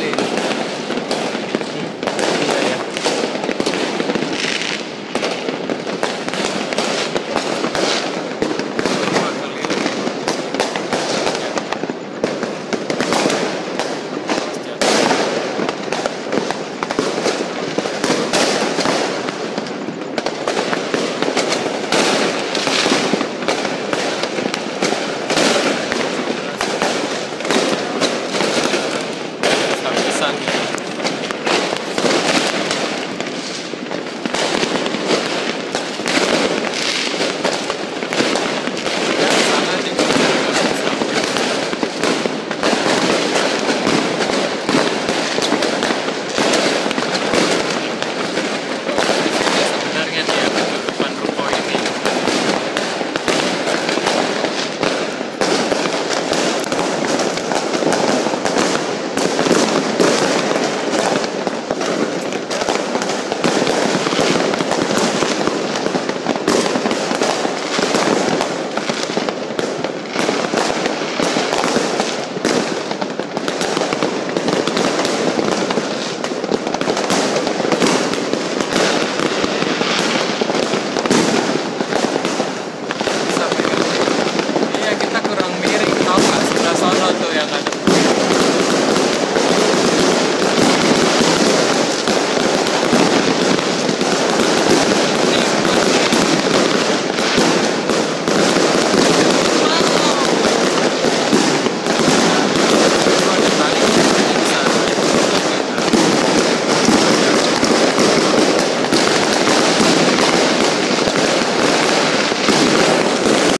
dele.